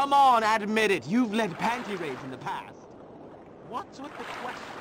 Come on, admit it. You've led panty raids in the past. What's with the questions?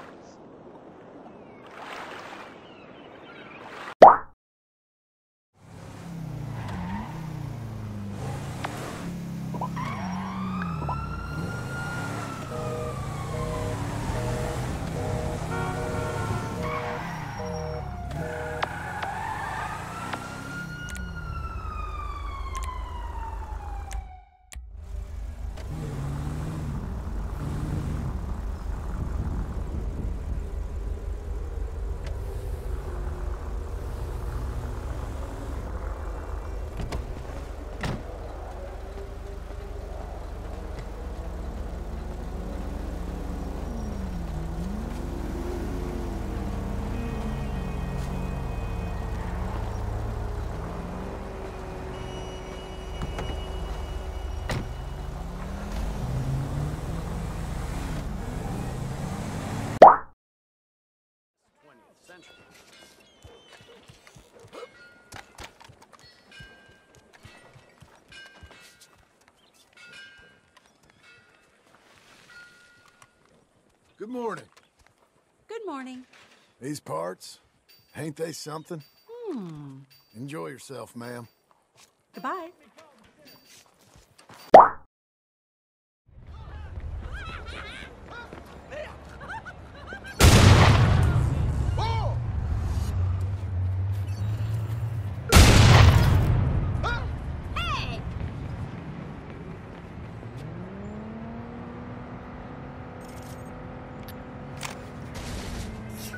Good morning. Good morning. These parts, ain't they something? Hmm. Enjoy yourself, ma'am. Goodbye.